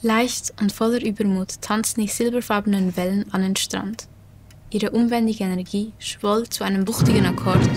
Leicht und voller Übermut tanzten die silberfarbenen Wellen an den Strand. Ihre unbändige Energie schwoll zu einem wuchtigen Akkord.